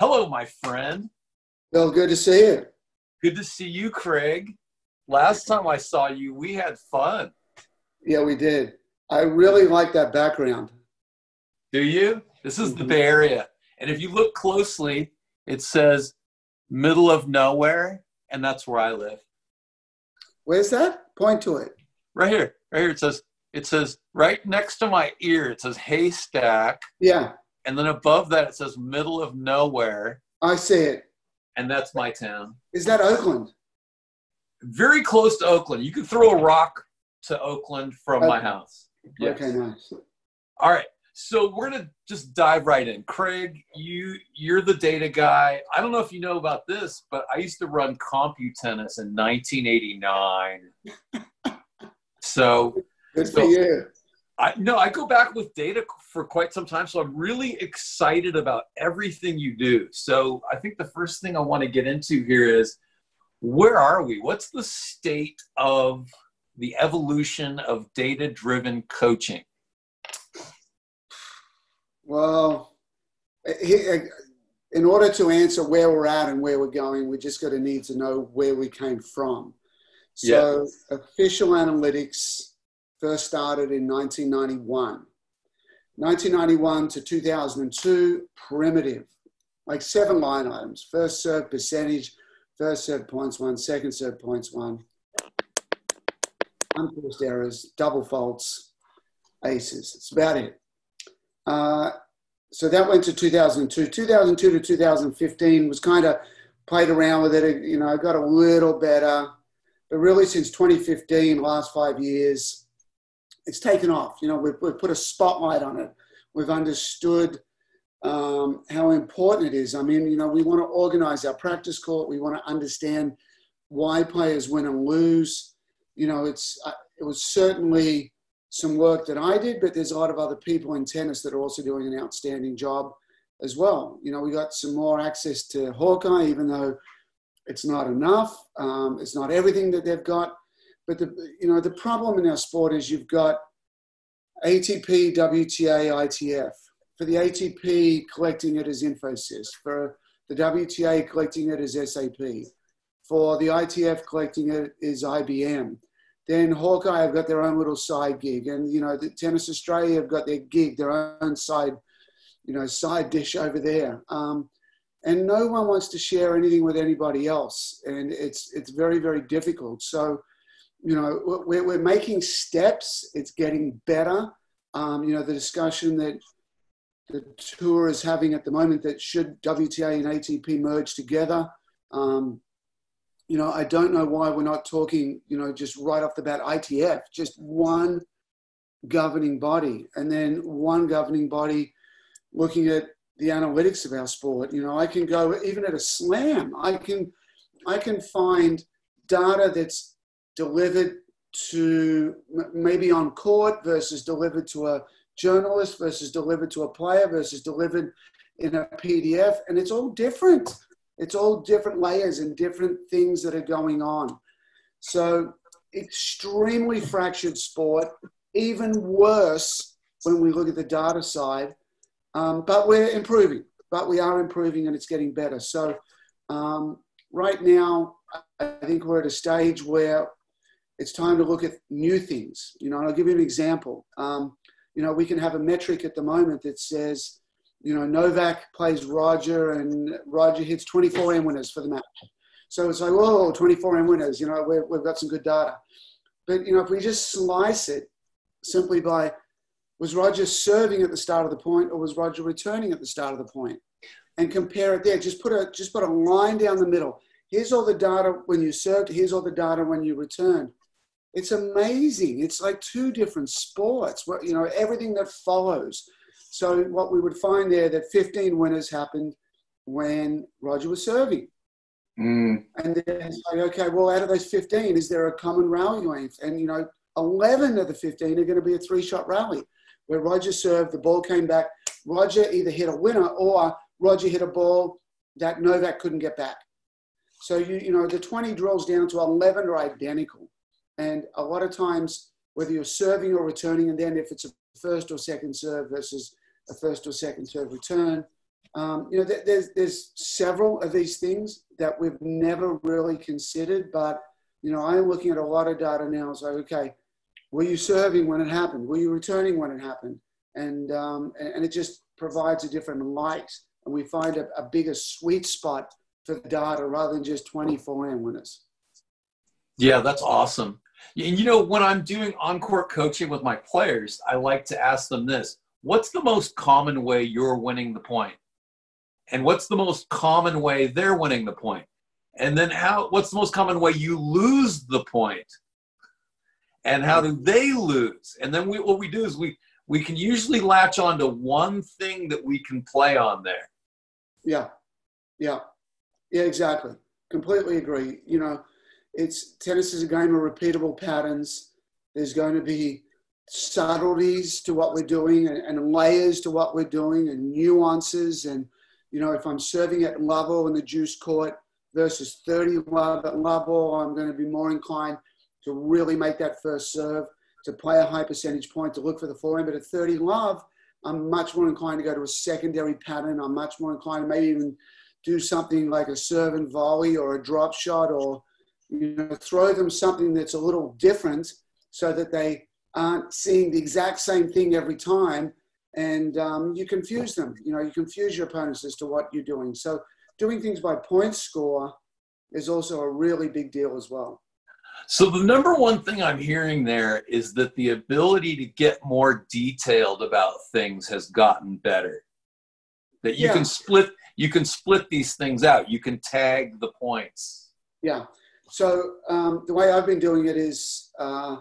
Hello, my friend. Well, good to see you. Good to see you, Craig. Last time I saw you, we had fun. Yeah, we did. I really like that background. Do you? This is the mm-hmm. Bay Area. And if you look closely, it says middle of nowhere, and that's where I live. Where's that? Point to it. Right here. Right here. It says it says right next to my ear, it says haystack. Yeah. And then above that it says middle of nowhere. I see it. And that's my town. Is that Oakland? Very close to Oakland. You could throw a rock to Oakland from okay. my house. Yes. Okay, nice. All right. So we're gonna just dive right in. Craig, you you're the data guy. I don't know if you know about this, but I used to run CompuTennis in 1989. so good for so, you. I no, I go back with data for quite some time, so I'm really excited about everything you do. So I think the first thing I want to get into here is where are we? What's the state of the evolution of data-driven coaching? Well, eh, eh, in order to answer where we're at and where we're going, we just got to need to know where we came from. So, yeah. official analytics first started in 1991. 1991 to 2002, primitive, like seven line items first serve percentage, first serve points one, second serve points one, unforced errors, double faults, aces. It's about it. Uh, so that went to 2002. 2002 to 2015 was kind of played around with it. You know, got a little better, but really since 2015, last five years, it's taken off. You know, we've, we've put a spotlight on it. We've understood um, how important it is. I mean, you know, we want to organize our practice court. We want to understand why players win and lose. You know, it's uh, it was certainly some work that I did, but there's a lot of other people in tennis that are also doing an outstanding job as well. You know, we got some more access to Hawkeye, even though it's not enough. Um, it's not everything that they've got. But the you know the problem in our sport is you've got ATP, WTA, ITF. For the ATP, collecting it as Infosys. For the WTA, collecting it as SAP. For the ITF, collecting it is IBM then Hawkeye have got their own little side gig, and you know, the Tennis Australia have got their gig, their own side, you know, side dish over there. Um, and no one wants to share anything with anybody else, and it's it's very very difficult. So, you know, we're, we're making steps. It's getting better. Um, you know, the discussion that the tour is having at the moment that should WTA and ATP merge together. Um, you know, I don't know why we're not talking, you know, just right off the bat ITF, just one governing body, and then one governing body looking at the analytics of our sport. You know, I can go even at a slam, I can I can find data that's delivered to maybe on court versus delivered to a journalist versus delivered to a player versus delivered in a PDF, and it's all different. It's all different layers and different things that are going on. So, extremely fractured sport, even worse when we look at the data side. Um, but we're improving, but we are improving and it's getting better. So, um, right now, I think we're at a stage where it's time to look at new things. You know, and I'll give you an example. Um, you know, we can have a metric at the moment that says you know, Novak plays Roger and Roger hits 24 M winners for the match. So it's like, whoa, 24 M winners, you know, we've, we've got some good data. But, you know, if we just slice it simply by was Roger serving at the start of the point or was Roger returning at the start of the point? And compare it there. Just put a just put a line down the middle. Here's all the data when you served, here's all the data when you returned. It's amazing. It's like two different sports. You know, everything that follows. So what we would find there that 15 winners happened when Roger was serving. Mm. And then it's like, okay, well, out of those 15, is there a common rally length? And, you know, 11 of the 15 are going to be a three shot rally where Roger served, the ball came back. Roger either hit a winner or Roger hit a ball that Novak couldn't get back. So, you, you know, the 20 drills down to 11 are identical. And a lot of times, whether you're serving or returning, and then if it's a first or second serve versus a first or second serve return. Um, you know, th- there's there's several of these things that we've never really considered, but you know, I'm looking at a lot of data now. Like, okay, were you serving when it happened? Were you returning when it happened? And um, and, it just provides a different light, and we find a, a bigger sweet spot for the data rather than just 24 m winners. Yeah, that's awesome. And you know, when I'm doing on-court coaching with my players, I like to ask them this: What's the most common way you're winning the point? And what's the most common way they're winning the point? And then how what's the most common way you lose the point? And how do they lose? And then we, what we do is we we can usually latch on to one thing that we can play on there. Yeah. Yeah. Yeah, exactly. Completely agree. You know, it's tennis is a game of repeatable patterns. There's going to be subtleties to what we're doing and, and, layers to what we're doing and nuances. And, you know, if I'm serving at level in the juice court versus 30 love at level, I'm going to be more inclined to really make that first serve, to play a high percentage point, to look for the forehand. But at 30 love, I'm much more inclined to go to a secondary pattern. I'm much more inclined to maybe even do something like a serve and volley or a drop shot or you know, throw them something that's a little different so that they aren't seeing the exact same thing every time. And um, you confuse them. You know, you confuse your opponents as to what you're doing. So doing things by point score is also a really big deal as well. So the number one thing I'm hearing there is that the ability to get more detailed about things has gotten better. That you yeah. can split you can split these things out. You can tag the points. Yeah. So um, the way I've been doing it is uh,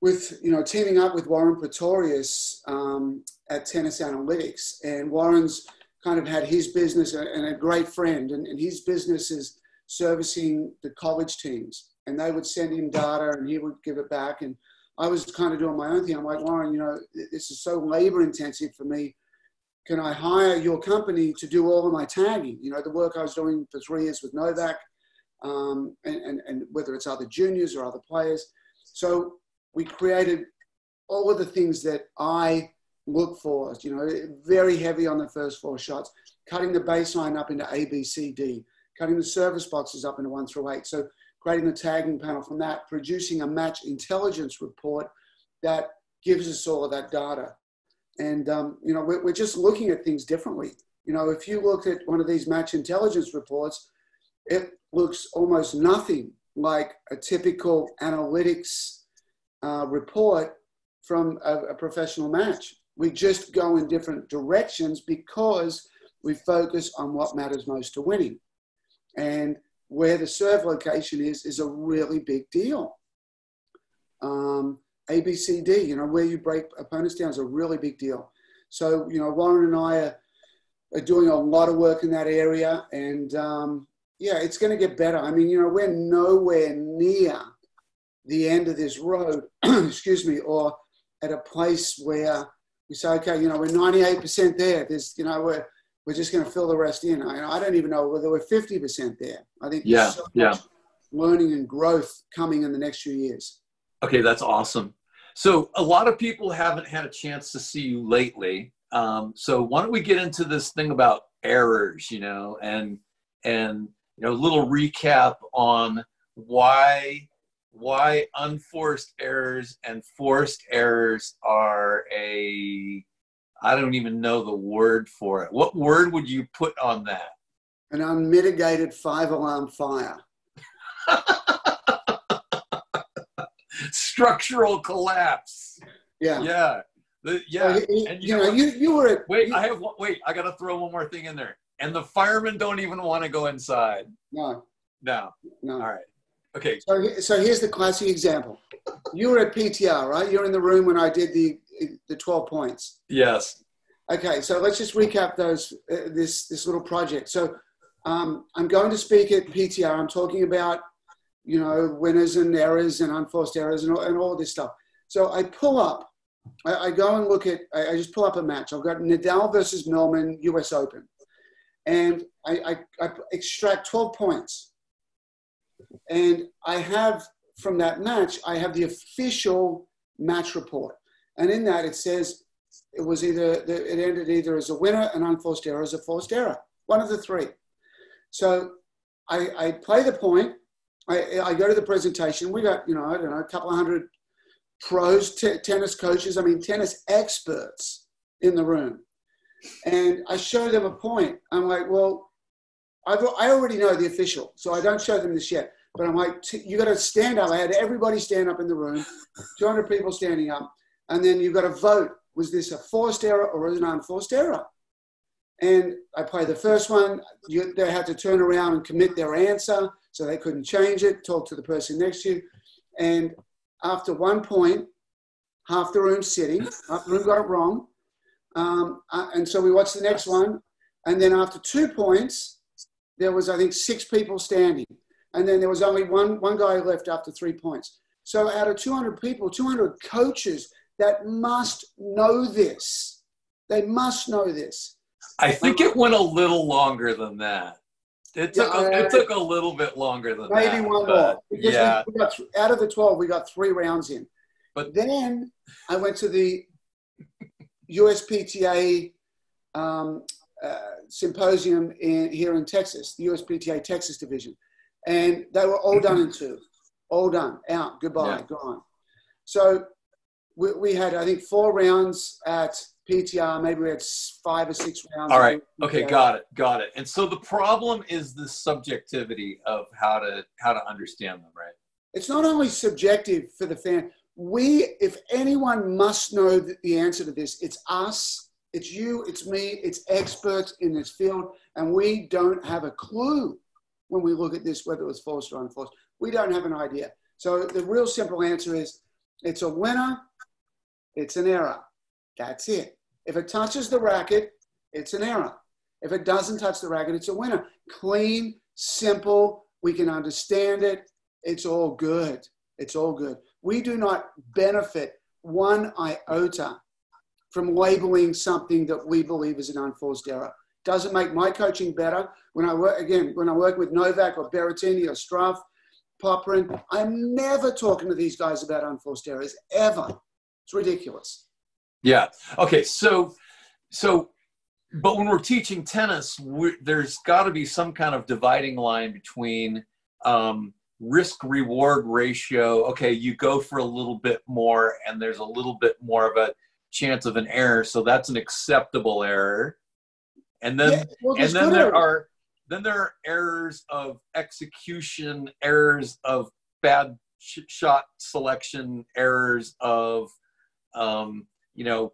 with you know teaming up with Warren Pretorius um, at Tennis Analytics, and Warren's kind of had his business and a great friend, and, and his business is servicing the college teams, and they would send him data, and he would give it back, and I was kind of doing my own thing. I'm like Warren, you know, this is so labor intensive for me. Can I hire your company to do all of my tagging? You know, the work I was doing for three years with Novak um, and, and, and whether it's other juniors or other players. So we created all of the things that I look for, you know, very heavy on the first four shots, cutting the baseline up into A, B, C, D, cutting the service boxes up into one through eight. So creating the tagging panel from that, producing a match intelligence report that gives us all of that data. And, um, you know, we're, we're just looking at things differently. You know, if you look at one of these match intelligence reports, it looks almost nothing like a typical analytics uh, report from a, a, professional match. We just go in different directions because we focus on what matters most to winning. And where the serve location is, is a really big deal. Um, ABCD, you know, where you break opponents down is a really big deal. So, you know, Warren and I are, are doing a lot of work in that area. And, um, yeah, it's going to get better. I mean, you know, we're nowhere near the end of this road, excuse me, or at a place where we say, okay, you know, we're 98% there. There's, you know, we're, we're just going to fill the rest in. I, I don't even know whether we're 50% there. I think yeah, so yeah. learning and growth coming in the next few years. Okay, that's awesome. So a lot of people haven't had a chance to see you lately. Um, so why don't we get into this thing about errors, you know, and and you know, a little recap on why why unforced errors and forced errors are a I don't even know the word for it. What word would you put on that? An unmitigated five alarm fire. Structural collapse. Yeah. Yeah. The, yeah. you, and you, you know, you, you were at, wait, you, I have wait, I gotta throw one more thing in there and the firemen don't even want to go inside. No. No. No. All right. Okay. So, so here's the classic example. You were at PTR, right? You're in the room when I did the the 12 points. Yes. Okay, so let's just recap those uh, this this little project. So um, I'm going to speak at PTR. I'm talking about you know winners and errors and unforced errors and all, and all this stuff. So I pull up. I, I go and look at. I, I just pull up a match. I've got Nadal versus Millman, U.S. Open and I, I, I extract 12 points. And I have from that match, I have the official match report. And in that it says it was either it ended either as a winner, an unforced error, as a forced error. One of the three. So I, I play the point. I, I go to the presentation. We got you know I don't know a couple of hundred pros, tennis coaches. I mean tennis experts in the room, and I show them a point. I'm like, well, I've, I already know the official, so I don't show them this yet. But I'm like, you got to stand up. I had everybody stand up in the room, 200 people standing up, and then you've got to vote. Was this a forced error or was it an unforced error? And I play the first one. You, they had to turn around and commit their answer, so they couldn't change it. Talk to the person next to you, and after one point, half the room sitting, half the room got it wrong, um, uh, and so we watched the next one, and then after two points, there was I think six people standing and then there was only one, one guy left after three points. So out of 200 people, 200 coaches that must know this. They must know this. I think it went a little longer than that. It took, yeah, a, it took a little bit longer than maybe that. Maybe one more. Because yeah. We, we got, out of the 12, we got three rounds in. But then I went to the USPTA um, uh, symposium in, here in Texas, the USPTA Texas division and they were all done in two, all done, out, goodbye, yeah. gone. So we, we, had, I think, four rounds at PTR. Maybe we had five or six rounds. All right. Okay. Got it. Got it. And so the problem is the subjectivity of how to how to understand them, right? It's not only subjective for the fan. We, if anyone must know the answer to this, it's us. It's you, it's me, it's experts in this field, and we don't have a clue when we look at this, whether it was forced or unforced. We don't have an idea. So the real simple answer is it's a winner, it's an error. That's it. If it touches the racket, it's an error. If it doesn't touch the racket, it's a winner. Clean, simple, we can understand it. It's all good. It's all good. We do not benefit one iota from labeling something that we believe is an unforced error. Doesn't make my coaching better. When I work, again, when I work with Novak or Berrettini or Struff, Popyrin, I'm never talking to these guys about unforced errors, ever. It's ridiculous. Yeah. Okay. So, so, but when we're teaching tennis, we're, there's got to be some kind of dividing line between um, risk reward ratio. Okay, you go for a little bit more, and there's a little bit more of a chance of an error, so that's an acceptable error. And then yeah, well, and then there are then there are errors of execution errors of bad sh- shot selection errors of um, you know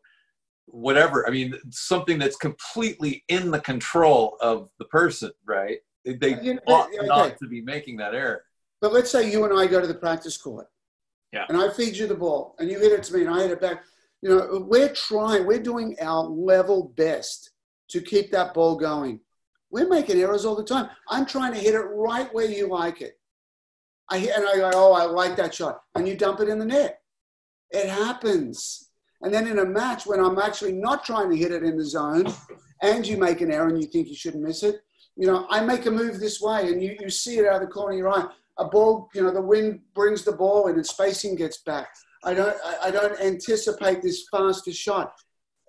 whatever. I mean something that's completely in the control of the person right? They ought okay. not to be making that error but let's say you and i go to the practice court yeah and i feed you the ball and you hit it to me and i hit it back you know we're trying we're doing our level best to keep that ball going. We're making errors all the time. I'm trying to hit it right where you like it. I hit, and I go, oh, I like that shot. And you dump it in the net. It happens. And then in a match, when I'm actually not trying to hit it in the zone and you make an error and you think you shouldn't miss it, you know, I make a move this way and you, you see it out of the corner of your eye. A ball, you know, the wind brings the ball in and spacing gets back. I don't, I don't anticipate this faster shot.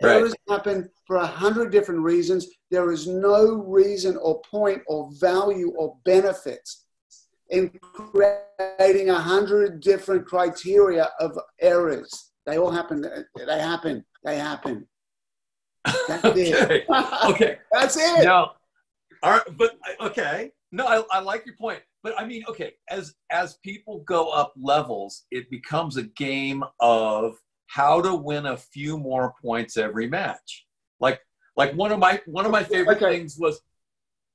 Right. Errors happen for a hundred different reasons. There is no reason or point or value or benefit in creating a hundred different criteria of errors. They all happen. They happen. They happen. That's okay. it. okay. That's it. No. All right. But okay. No, I, I like your point. But I mean, okay, as as people go up levels, it becomes a game of how to win a few more points every match. Like like one of my one of my favorite okay. things was.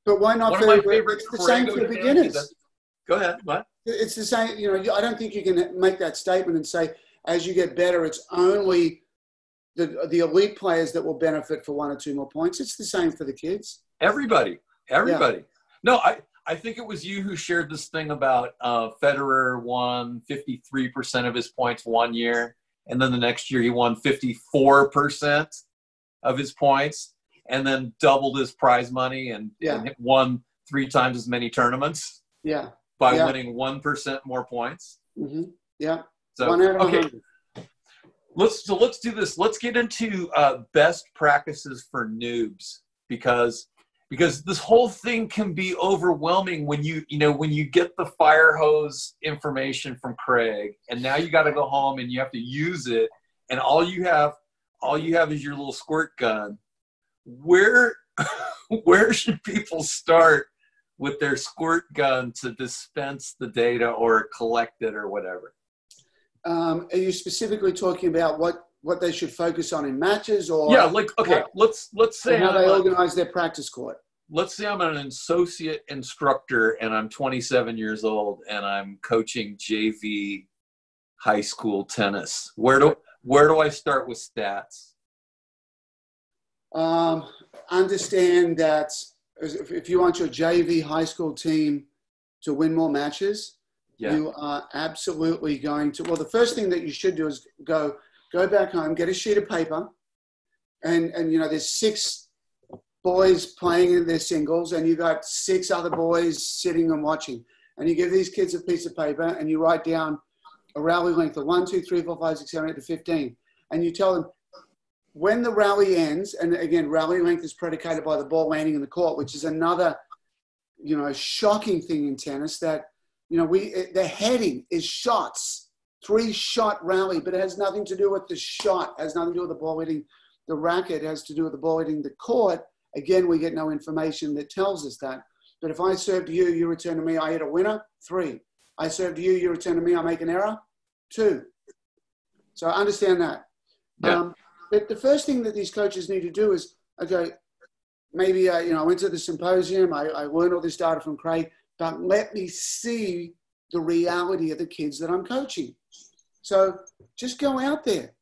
But why not? One of my favorite. It's the same for beginners. Go ahead. What? It's the same. You know, I don't think you can make that statement and say as you get better, it's only the the elite players that will benefit for one or two more points. It's the same for the kids. Everybody, everybody. Yeah. No, I I think it was you who shared this thing about uh, Federer won 53% of his points one year and then the next year he won 54% of his points and then doubled his prize money and, yeah. and won three times as many tournaments yeah by yeah. winning 1% more points mm-hmm. yeah so okay let's so let's do this. Let's get into uh, best practices for noobs because because this whole thing can be overwhelming when you you know when you get the fire hose information from Craig and now you got to go home and you have to use it and all you have all you have is your little squirt gun. Where where should people start with their squirt gun to dispense the data or collect it or whatever? Um, are you specifically talking about what what they should focus on in matches or yeah like okay how, let's let's say how I'm they organize their practice court. Let's say i'm an associate instructor and i'm 27 years old and i'm coaching jv high school tennis. Where do where do i start with stats? Um, understand that if you want your jv high school team to win more matches yeah. you are absolutely going to well the first thing that you should do is go go back home get a sheet of paper and and you know there's six boys playing in their singles and you got six other boys sitting and watching. And you give these kids a piece of paper and you write down a rally length of one two three four five six seven eight to 15 and you tell them when the rally ends and again rally length is predicated by the ball landing in the court which is another you know shocking thing in tennis that you know, we the heading is shots, three shot rally, but it has nothing to do with the shot. It has nothing to do with the ball hitting the racket. It has to do with the ball hitting the court. Again, we get no information that tells us that. But if I serve to you, you return to me, I hit a winner, three. I serve to you, you return to me, I make an error, two. So I understand that. Yeah. Um, but the first thing that these coaches need to do is, okay, maybe uh, you know I went to the symposium, I, I learned all this data from Craig but let me see the reality of the kids that I'm coaching. So just go out there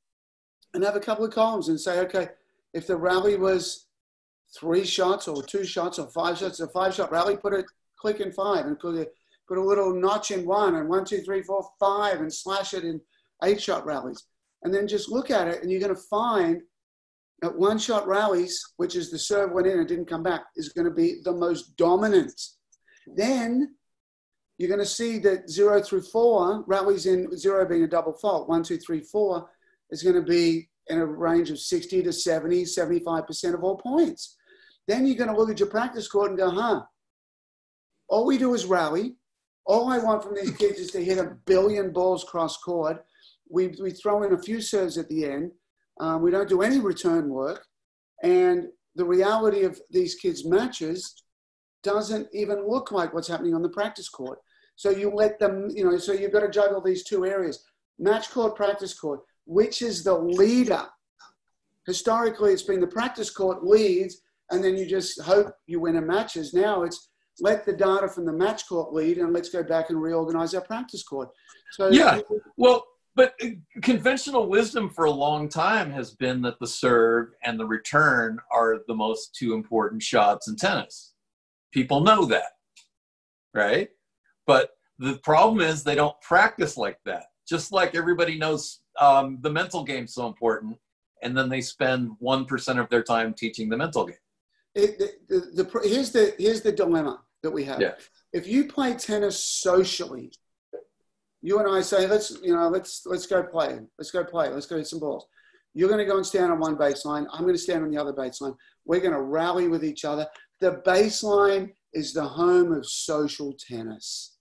and have a couple of columns and say, okay, if the rally was three shots or two shots or five shots, a five shot rally, put a click in five and put a, put a little notch in one and one, two, three, four, five and slash it in eight shot rallies. And then just look at it and you're going to find that one shot rallies, which is the serve went in and didn't come back, is going to be the most dominant then you're going to see that zero through four, rallies in zero being a double fault, one, two, three, four is going to be in a range of 60 to 70, 75% of all points. Then you're going to look at your practice court and go, huh, all we do is rally. All I want from these kids is to hit a billion balls cross court. We, we throw in a few serves at the end. Um, we don't do any return work. And the reality of these kids' matches doesn't even look like what's happening on the practice court. So you let them, you know, so you've got to juggle these two areas match court, practice court. Which is the leader? Historically, it's been the practice court leads, and then you just hope you win in matches. Now it's let the data from the match court lead, and let's go back and reorganize our practice court. So yeah, well, but uh, conventional wisdom for a long time has been that the serve and the return are the most two important shots in tennis people know that, right? But the problem is they don't practice like that. Just like everybody knows um, the mental game so important, and then they spend one percent of their time teaching the mental game. It, the, the, the, here's the here's the dilemma that we have. Yeah. If you play tennis socially, you and I say, let's you know, let's let's go play, let's go play, let's go hit some balls. You're going to go and stand on one baseline. I'm going to stand on the other baseline. We're going to rally with each other. The baseline is the home of social tennis.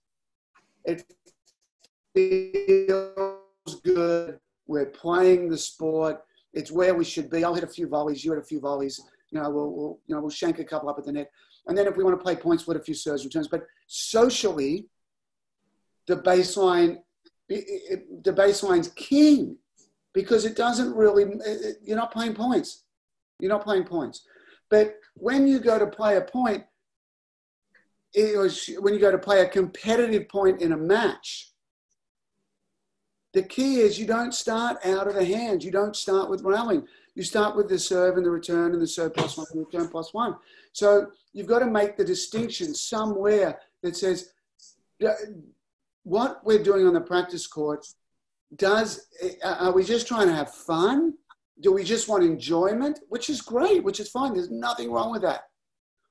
It feels good. We're playing the sport. It's where we should be. I'll hit a few volleys. You hit a few volleys. You know, we'll, we'll you know we'll shank a couple up at the net. And then if we want to play points, hit a few serves returns. But socially, the baseline, the baseline's king because it doesn't really. Uh, uh, you're not playing points. You're not playing points. But when you go to play a point, it was when you go to play a competitive point in a match, the key is you don't start out of the hands. You don't start with rallying. You start with the serve and the return and the serve plus one and the return plus one. So you've got to make the distinction somewhere that says what we're doing on the practice court does are we just trying to have fun do we just want enjoyment, which is great, which is fine? There's nothing wrong with that.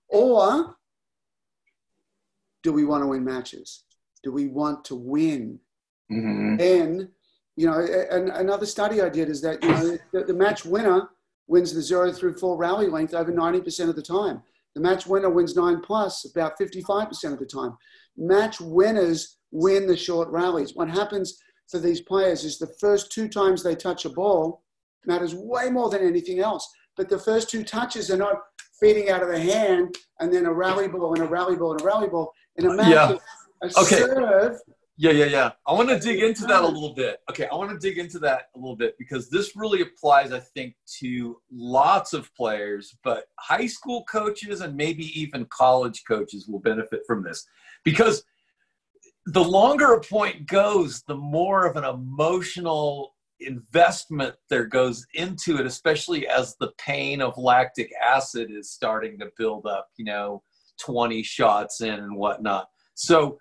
Or do we want to win matches? Do we want to win? Mm-hmm. Then you know, and another study I did is that you know the, the match winner wins the zero through four rally length over 90% of the time. The match winner wins nine plus about 55% of the time. Match winners win the short rallies. What happens for these players is the first two times they touch a ball matters way more than anything else. But the first two touches are not feeding out of the hand and then a rally ball and a rally ball and a rally ball. In a match, uh, yeah. a okay. serve yeah, yeah, yeah. I want to dig into that a little bit. Okay, I want to dig into that a little bit because this really applies, I think, to lots of players, but high school coaches and maybe even college coaches will benefit from this because the longer a point goes, the more of an emotional investment there goes into it, especially as the pain of lactic acid is starting to build up, you know, 20 shots in and whatnot. So,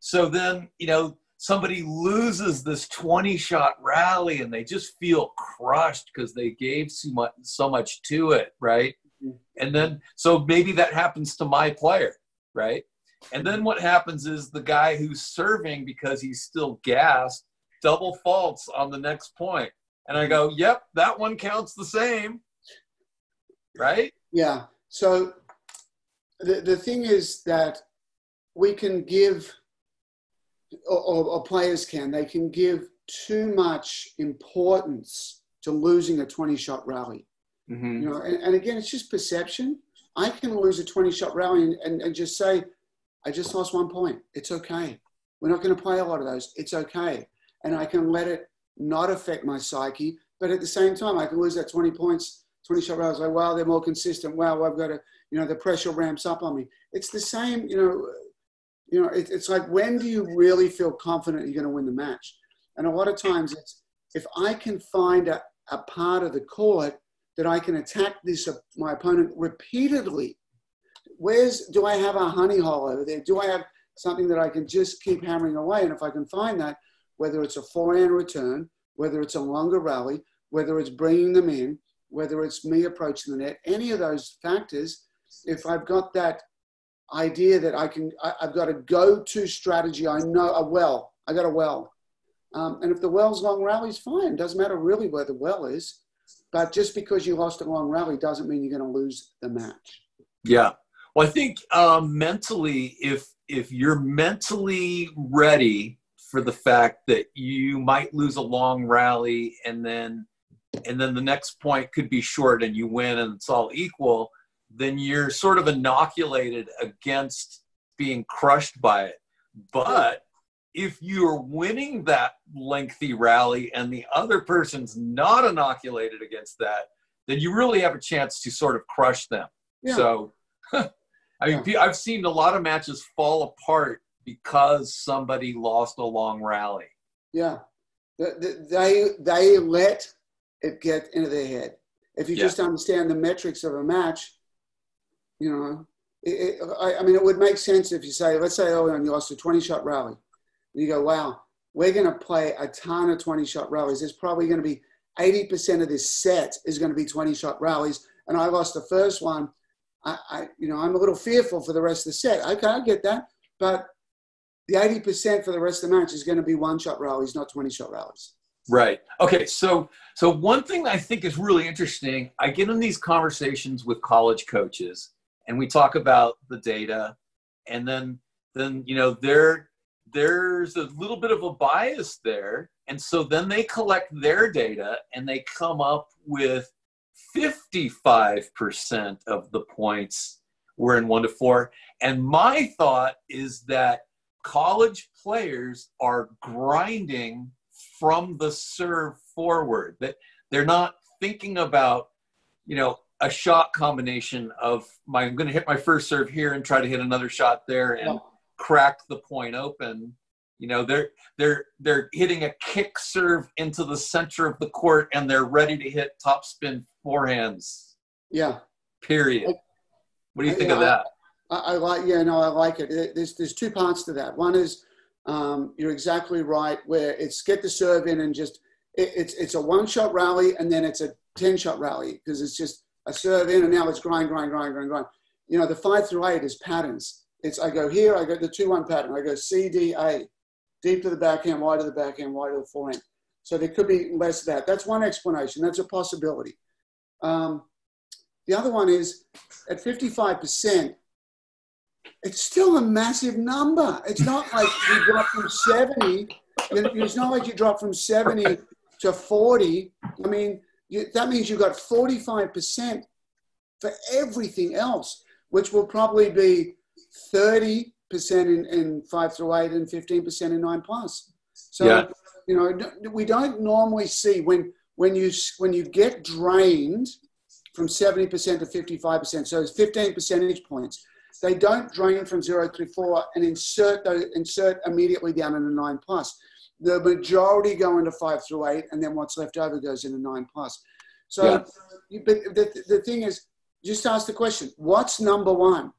so then, you know, somebody loses this 20 shot rally and they just feel crushed because they gave so much, so much to it, right? Mm-hmm. And then, so maybe that happens to my player, right? And then what happens is the guy who's serving because he's still gassed double faults on the next point. And I go, yep, that one counts the same, right? Yeah. So the, the thing is that we can give or, or, players can, they can give too much importance to losing a 20 shot rally. Mm-hmm. You know, and, and, again, it's just perception. I can lose a 20 shot rally and, and, and just say, I just lost one point. It's okay. We're not going to play a lot of those. It's okay. And I can let it not affect my psyche. But at the same time, I can lose that 20 points, 20 shot rallies. Like, wow, they're more consistent. Wow, I've got to, you know, the pressure ramps up on me. It's the same, you know, you know, it, it's like when do you really feel confident you're going to win the match? And a lot of times it's if I can find a, a part of the court that I can attack this uh, my opponent repeatedly. Where's do I have a honey hole over there? Do I have something that I can just keep hammering away? And if I can find that, whether it's a forehand return, whether it's a longer rally, whether it's bringing them in, whether it's me approaching the net, any of those factors, if I've got that idea that I can, I, have got a go-to strategy. I know a well. I got a well, um, and if the well's long rallies, fine. Doesn't matter really where the well is, but just because you lost a long rally doesn't mean you're going to lose the match. Yeah. Well, I think um, mentally, if if you're mentally ready for the fact that you might lose a long rally and then and then the next point could be short and you win and it's all equal then you're sort of inoculated against being crushed by it. But if you're winning that lengthy rally and the other person's not inoculated against that, then you really have a chance to sort of crush them. Yeah. So, I mean, yeah. I've seen a lot of matches fall apart because somebody lost a long rally. Yeah, they they let it get into their head. If you yeah. just understand the metrics of a match, you know, it, it, I, I, mean, it would make sense if you say, let's say, oh, and you lost a 20 shot rally. And you go, wow, we're going to play a ton of 20 shot rallies. There's probably going to be 80% of this set is going to be 20 shot rallies. And I lost the first one. I, I, you know, I'm a little fearful for the rest of the set. Okay, I get that. But the 80% for the rest of the match is going to be one shot rallies, not 20 shot rallies. Right. Okay. So, so one thing I think is really interesting, I get in these conversations with college coaches and we talk about the data and then then you know there there's a little bit of a bias there and so then they collect their data and they come up with 55% of the points were in one to four and my thought is that college players are grinding from the serve forward that they're not thinking about you know a shot combination of my I'm going to hit my first serve here and try to hit another shot there and yeah. crack the point open. You know, they're they're they're hitting a kick serve into the center of the court and they're ready to hit top spin forehands. Yeah. Period. What do you think yeah, of that? I, I, like yeah, no, I like it. There's there's two parts to that. One is um, you're exactly right where it's get the serve in and just it, it's it's a one shot rally and then it's a 10 shot rally because it's just a serve in and now it's grind, grind, grind, grind, grind. You know, the five through eight is patterns. It's I go here, I go the two one pattern. I go C D A, deep to the backhand, wide to the backhand, wide to the forehand. So there could be less of that. That's one explanation. That's a possibility. Um, the other one is at 55%, it's still a massive number. It's not like you drop from 70, it's not like you drop from 70 to 40. I mean, you, that means you've got 45% for everything else, which will probably be 30% in, in 5 through 8 and 15% in 9 plus. So, yeah. you know, we don't normally see when, when, you, when you get drained from 70% to 55%, so it's 15 percentage points, they don't drain from 0 through 4 and insert, those, insert immediately down into 9 plus. The majority go into 5 through 8, and then what's left over goes into 9 plus. So, yeah. but the, the thing is, just ask the question: What's number one?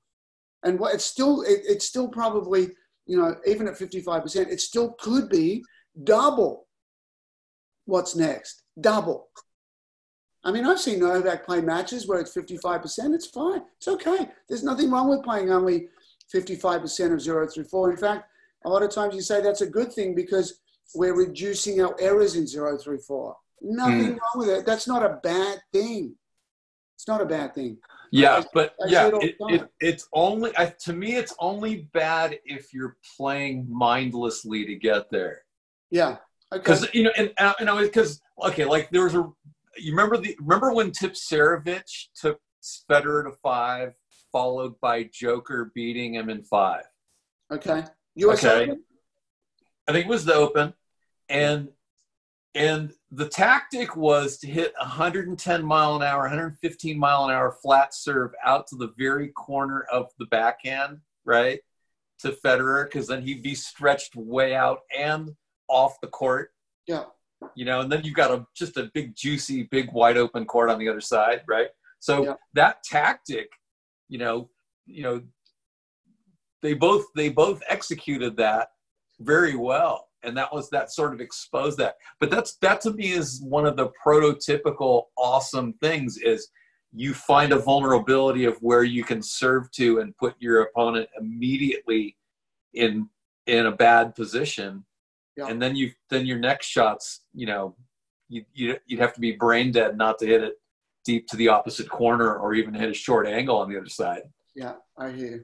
And what it's still, it, it's still probably, you know, even at fifty-five percent, it still could be double. What's next? Double. I mean, I've seen Novak play matches where it's fifty-five percent. It's fine. It's okay. There's nothing wrong with playing only fifty-five percent of zero through four. In fact, a lot of times you say that's a good thing because we're reducing our errors in zero through four. Nothing mm. wrong with it. That's not a bad thing. It's not a bad thing. Yeah, I, but I yeah, it, it, it's only I, to me. It's only bad if you're playing mindlessly to get there. Yeah, because okay. you know, and uh, you know, because okay, like there was a. You remember the remember when Tip Tipsarevic took Federer to five, followed by Joker beating him in five. Okay. US okay. Open? I think it was the Open, and and the tactic was to hit 110 mile an hour 115 mile an hour flat serve out to the very corner of the backhand right to federer because then he'd be stretched way out and off the court yeah you know and then you've got a just a big juicy big wide open court on the other side right? So yeah. that tactic you know you know they both they both executed that very well. And that was that sort of exposed that. But that's that to me is one of the prototypical awesome things is you find a vulnerability of where you can serve to and put your opponent immediately in in a bad position yeah. and then you then your next shots you know you, you you'd have to be brain dead not to hit it deep to the opposite corner or even hit a short angle on the other side yeah i hear you.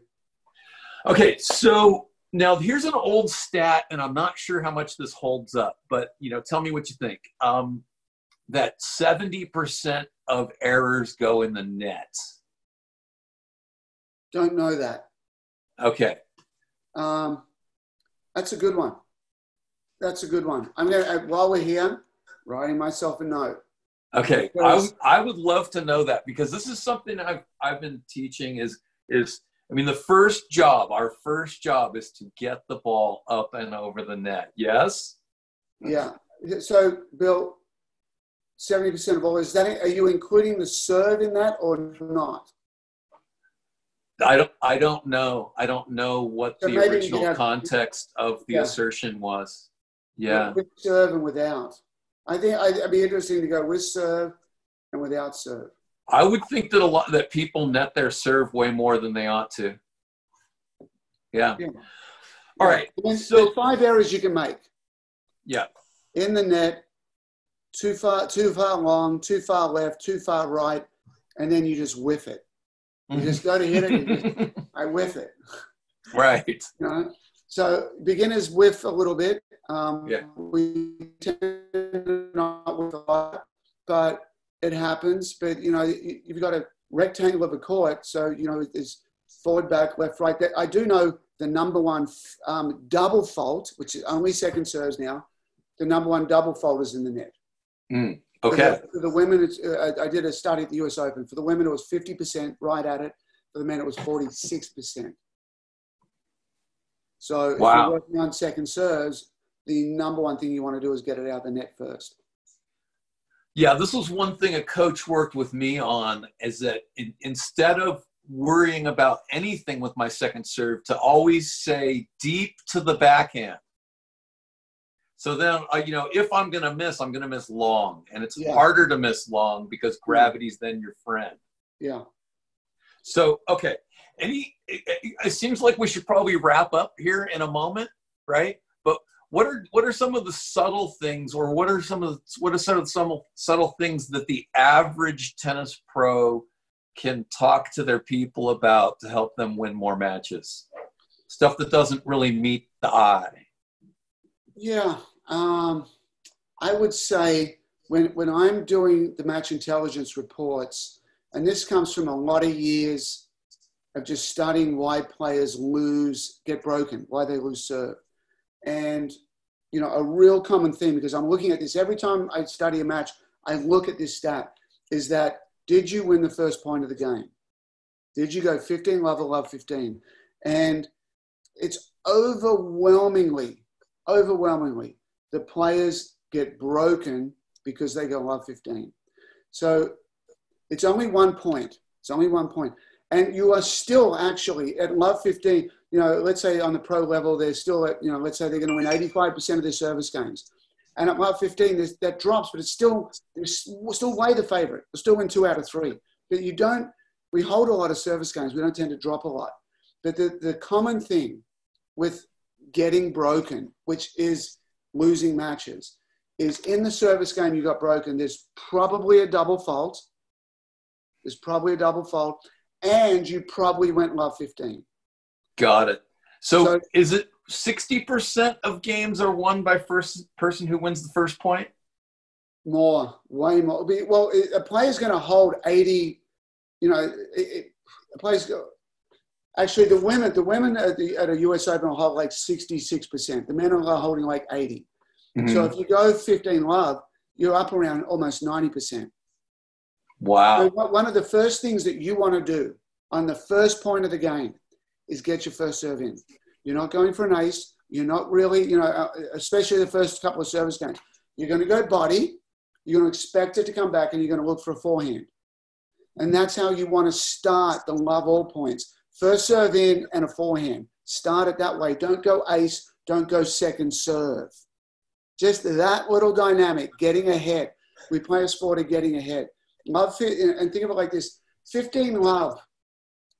okay so now, here's an old stat, and I'm not sure how much this holds up, but you know, tell me what you think. Um, that 70% of errors go in the net. Don't know that. Okay. Um, that's a good one. That's a good one. I'm gonna uh, while we're here, writing myself a note. Okay, I, I would love to know that because this is something I've I've been teaching is is I mean, the first job, our first job is to get the ball up and over the net. Yes? Yeah. So, Bill, 70% of all, is that, are you including the serve in that or not? I don't, I don't know. I don't know what so the original have, context of the yeah. assertion was. Yeah. With serve and without. I think I'd be interesting to go with serve and without serve. I would think that a lot that people net their serve way more than they ought to. Yeah. yeah. All right. so five errors you can make. Yeah. In the net, too far, too far long, too far left, too far right, and then you just whiff it. You just go to hit it. Just, I whiff it. Right. You know? So beginners whiff a little bit. Um, yeah. We tend not with a lot, but it happens. But you know, you've got a rectangle of a court, so you know there's forward, back, left, right. That I do know the number one um, double fault, which is only second serves now. The number one double fault is in the net. Mm, okay. For the, for the women, uh, I did a study at the U.S. Open. For the women, it was 50% right at it. For the men, it was 46%. So wow. if you're working on second serves, the number one thing you want to do is get it out of the net first. Yeah, this was one thing a coach worked with me on is that in, instead of worrying about anything with my second serve, to always say deep to the backhand. So then, uh, you know, if I'm going to miss, I'm going to miss long. And it's yeah. harder to miss long because gravity's then your friend. Yeah. So, okay. Any, it, it seems like we should probably wrap up here in a moment, right? But what are what are some of the subtle things, or what are some of the, what are some of the some subtle things that the average tennis pro can talk to their people about to help them win more matches? Stuff that doesn't really meet the eye. Yeah, um, I would say when when I'm doing the match intelligence reports, and this comes from a lot of years of just studying why players lose, get broken, why they lose serve. And, you know, a real common theme, because I'm looking at this every time I study a match, I look at this stat, is that did you win the first point of the game? Did you go 15 love or love 15? And it's overwhelmingly, overwhelmingly, the players get broken because they go love 15. So it's only one point. It's only one point. And you are still actually at love 15, you know, let's say on the pro level, they're still at, you know, let's say they're going to win 85% of their service games. And at love 15, that drops, but it's still, it's still way the favorite. They'll still win two out of three. But you don't, we hold a lot of service games. We don't tend to drop a lot. But the, the common thing with getting broken, which is losing matches, is in the service game you got broken, there's probably a double fault. There's probably a double fault. And you probably went love 15. Got it. So, so is it 60% of games are won by first person who wins the first point? More, way more. Well, a player's going to hold 80, you know, it, a player's go, actually the women, the women at, the, at a US Open will hold like 66%. The men are holding like 80. Mm-hmm. So if you go 15 love, you're up around almost 90%. Wow. So one of the first things that you want to do on the first point of the game is get your first serve in. You're not going for an ace. You're not really, you know, uh, especially the first couple of service games. You're going to go body. You're going to expect it to come back and you're going to look for a forehand. And that's how you want to start the love all points. First serve in and a forehand. Start it that way. Don't go ace. Don't go second serve. Just that little dynamic, getting ahead. We play a sport of getting ahead. Love and think of it like this: 15 love.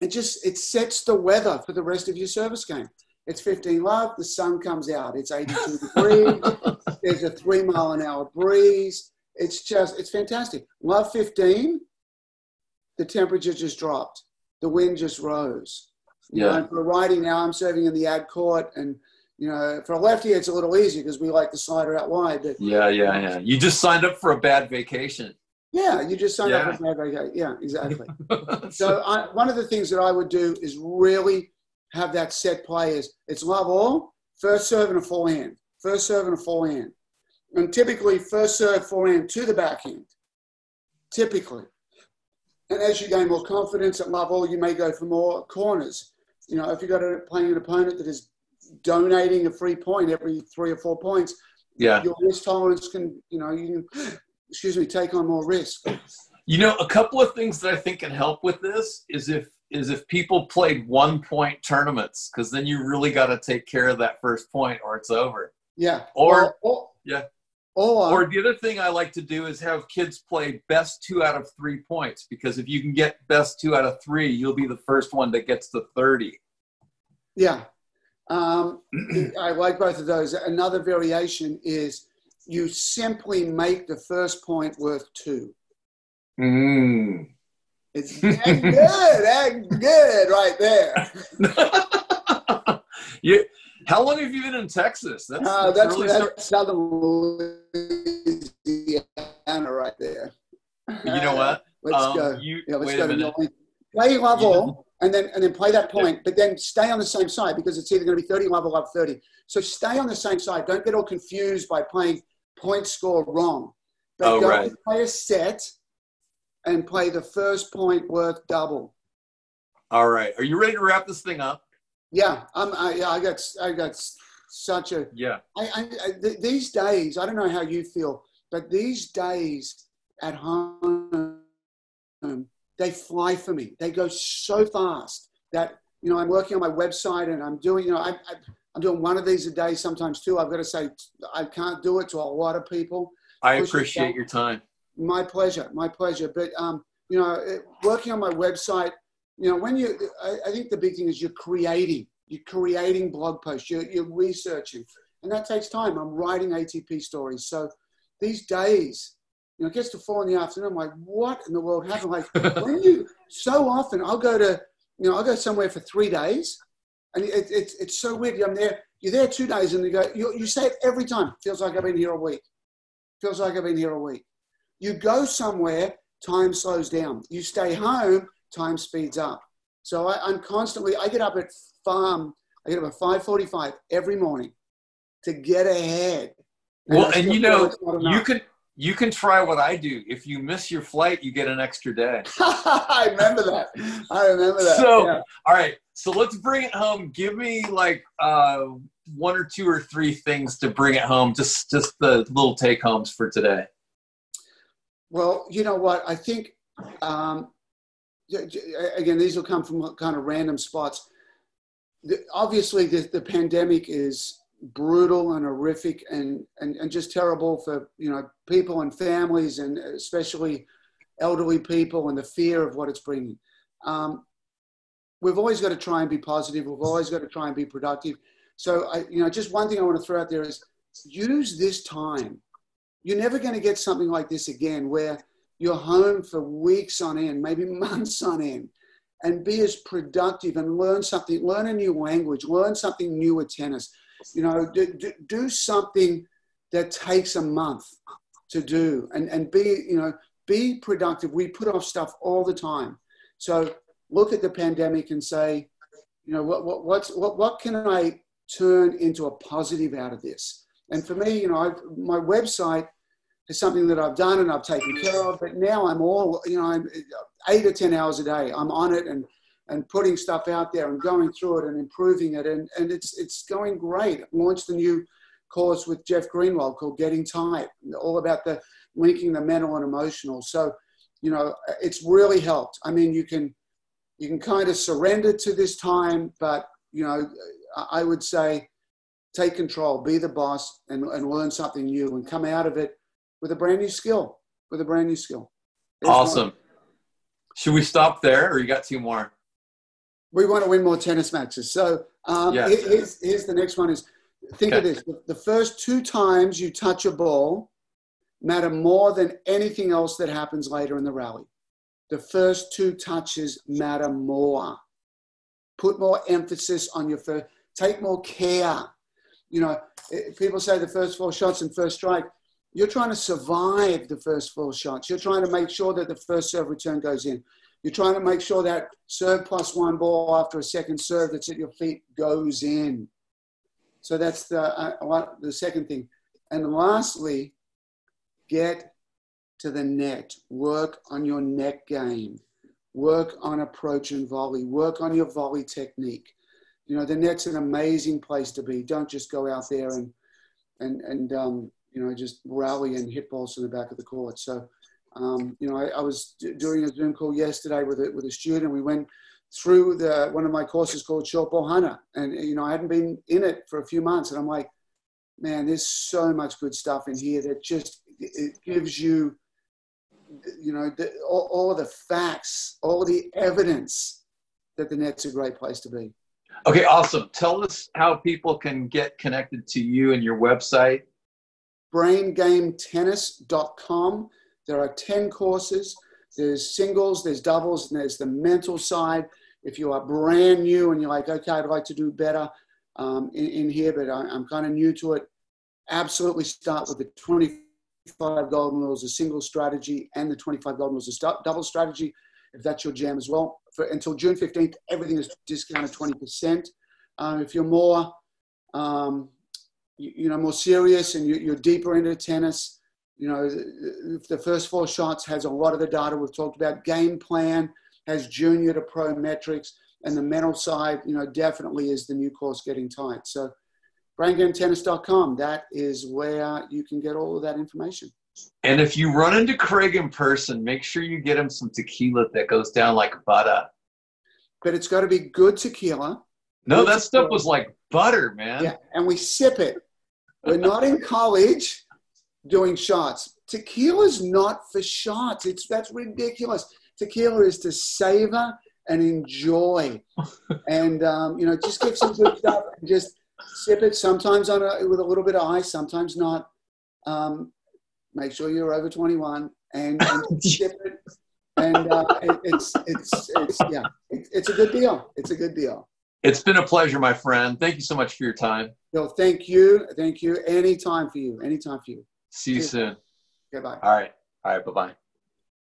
It just it sets the weather for the rest of your service game. It's 15 love. The sun comes out. It's 82 degrees. There's a three mile an hour breeze. It's just it's fantastic. Love 15. The temperature just dropped. The wind just rose. Yeah. And for riding now, I'm serving in the ad court and you know, for a lefty, it's a little easier because we like the slider out wide. But yeah, yeah, yeah. You just signed up for a bad vacation. Yeah, you just signed yeah. up for bad. Yeah, exactly. so I, one of the things that I would do is really have that set play is it's love all, first serve and a forehand, first serve and a forehand. And typically first serve, forehand to the backhand, typically. And as you gain more confidence at love all, you may go for more corners. You know, if you've got a, playing an opponent that is donating a free point every three or four points, yeah, your risk tolerance can, you know, you can, excuse me, take on more risk. You know, a couple of things that I think can help with this is if is if people played one point tournaments, because then you really got to take care of that first point or it's over. Yeah. Or, or yeah. Or, or the other thing I like to do is have kids play best two out of three points because if you can get best two out of three, you'll be the first one that gets to 30. Yeah, um, I like both of those. Another variation is you simply make the first point worth two. Mm. It's good, that good right there. you, how long have you been in Texas? That's, uh, that's, really that's start- southern Louisiana right there. You know what? Let's um, go. You, yeah, let's go a minute. Play level and then and then play that point, but then stay on the same side because it's either going to be 30 level up 30. So stay on the same side. Don't get all confused by playing point score wrong. But oh, go right. play a set and play the first point worth double. All right. Are you ready to wrap this thing up? Yeah, I'm. I, yeah, I got I got such a yeah. I, I, I th- these days, I don't know how you feel, but these days at home they fly for me. They go so fast that, you know, I'm working on my website and I'm doing, you know, I, I, I'm doing one of these a day, sometimes two. I've got to say, I can't do it to a lot of people. I appreciate your time. My pleasure, my pleasure. But, um, you know, working on my website, you know, when you, I, I think the big thing is you're creating, you're creating blog posts, you're, you're researching. and that takes time. I'm writing ATP stories. So these days, you know, it gets to four in the afternoon. I'm like, what in the world happened? Like, when you, so often I'll go to, you know, I'll go somewhere for three days and it, it, it's so weird. I'm there, you're there two days and you go, you, you say it every time. Feels like I've been here a week. Feels like I've been here a week. You go somewhere, time slows down. You stay home, time speeds up. So I, am constantly, I get up at farm, I get up at 5.45 every morning to get ahead. And well, and you know, you can, you can try what I do. If you miss your flight, you get an extra day. I remember that. I remember that. So, yeah. all right. So let's bring it home. Give me like uh, one or two or three things to bring it home. Just just the little take homes for today. Well, you know what? I think um, again these will come from kind of random spots. Obviously, the, the pandemic is brutal and horrific and, and, and just terrible for you know people and families and especially elderly people and the fear of what it's bringing. Um, we've always got to try and be positive. We've always got to try and be productive. So I, you know, just one thing I want to throw out there is use this time. You're never going to get something like this again, where you're home for weeks on end, maybe months on end, and be as productive and learn something, learn a new language, learn something new with tennis you know, do, do something that takes a month to do and, and be, you know, be productive. We put off stuff all the time. So look at the pandemic and say, you know, what, what, what's, what, what can I turn into a positive out of this? And for me, you know, I've, my website is something that I've done and I've taken care of, but now I'm all, you know, I'm uh, eight or 10 hours a day. I'm on it and and putting stuff out there and going through it and improving it. And, and it's, it's going great. I launched a new course with Jeff Greenwald called Getting Tight, all about the linking the mental and emotional. So, you know, it's really helped. I mean, you can, you can kind of surrender to this time, but, you know, I would say take control, be the boss and, and learn something new and come out of it with a brand new skill, with a brand new skill. There's awesome. One. Should we stop there or you got two more? we want to win more tennis matches. So um, yes. here's, here's the next one is think okay. of this. The first two times you touch a ball matter more than anything else that happens later in the rally. The first two touches matter more. Put more emphasis on your first, take more care. You know, people say the first four shots and first strike. You're trying to survive the first four shots. You're trying to make sure that the first serve return goes in. You're trying to make sure that serve plus one ball after a second serve that's at your feet goes in. So that's the, uh, the second thing. And lastly, get to the net. Work on your net game. Work on approach and volley. Work on your volley technique. You know, the net's an amazing place to be. Don't just go out there and, and, and um, you know, just rally and hit balls to the back of the court. So um, you know, I, I, was doing a Zoom call yesterday with a, with a student. We went through the one of my courses called Short Ball Hunter, and you know, I hadn't been in it for a few months, and I'm like, man, there's so much good stuff in here that just it gives you, you know, the, all, all the facts, all the evidence that the net's a great place to be. Okay, awesome. Tell us how people can get connected to you and your website. BrainGameTennis.com. There are 10 courses. There's singles, there's doubles, and there's the mental side. If you are brand new and you're like, okay, I'd like to do better um, in, in, here, but I, I'm kind of new to it, absolutely start with the 25 golden rules, a single strategy, and the 25 golden rules, a double strategy, if that's your jam as well. For, until June 15th, everything is discounted 20%. Um, if you're more, um, you, you, know, more serious and you, are deeper into tennis, you know, the first four shots has a lot of the data we've talked about. Game plan has junior to pro metrics, and the mental side, you know, definitely is the new course getting tight. So, braingametennis.com, that is where you can get all of that information. And if you run into Craig in person, make sure you get him some tequila that goes down like butter. But it's got to be good tequila. No, good that tequila. stuff was like butter, man. Yeah, and we sip it. We're not in college doing shots. Tequila's not for shots. It's that's ridiculous. Tequila is to savor and enjoy, and um, you know, just get some good stuff and just sip it sometimes on a, with a little bit of ice, sometimes not. Um, make sure you're over 21 and, and sip it. And uh, it, it's, it's, it's, yeah, it, it's a good deal. It's a good deal. It's been a pleasure, my friend. Thank you so much for your time. Bill, thank you. Thank you. Anytime for you. Anytime for you. See you soon. Goodbye. All right. All right. Bye bye.